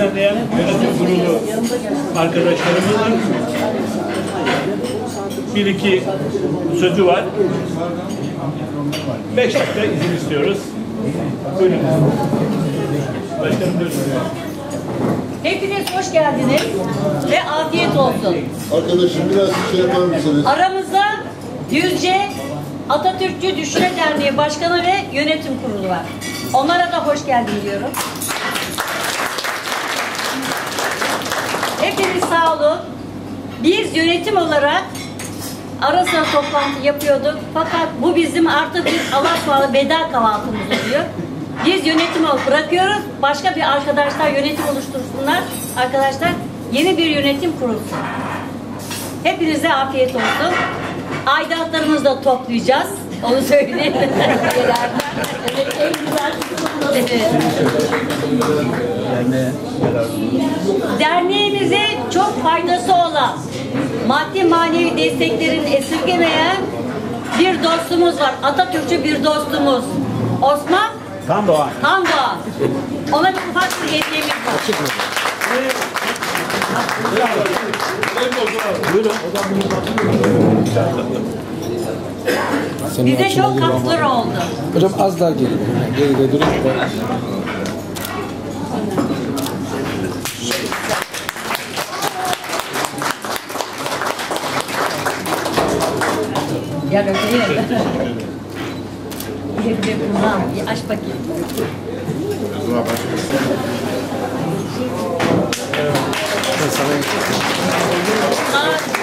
Düzenleyen yönetim kurulu arkadaşlarımızın bir iki sözü var. Beş dakika izin istiyoruz. Buyurun. Başkanım buyurun. Hepiniz hoş geldiniz ve afiyet olsun. Arkadaşım biraz şey yapar mısınız? Aramızda Düzce Atatürkçü Düşünce Derneği Başkanı ve Yönetim Kurulu var. Onlara da hoş geldin diyorum. Hepiniz sağ olun. Biz yönetim olarak ara sıra toplantı yapıyorduk. Fakat bu bizim artık bir Allah'a veda kahvaltımız oluyor. Biz yönetim olarak bırakıyoruz. Başka bir arkadaşlar yönetim oluştursunlar. Arkadaşlar yeni bir yönetim kurulsun. Hepinize afiyet olsun. Aidatlarımızı da toplayacağız. Onu söyleyeyim. evet, Derneğimize çok faydası olan, maddi manevi desteklerini esirgemeyen bir dostumuz var. Atatürkçü bir dostumuz. Osman Tam Doğan. Tan Doğan. Ona bir ufak bir hediyemiz var. Bize çok katkıları oldu. Hocam az daha geri. Geride durun. Дядя Фреда. Или где кумам, и аж пакет. Excelente.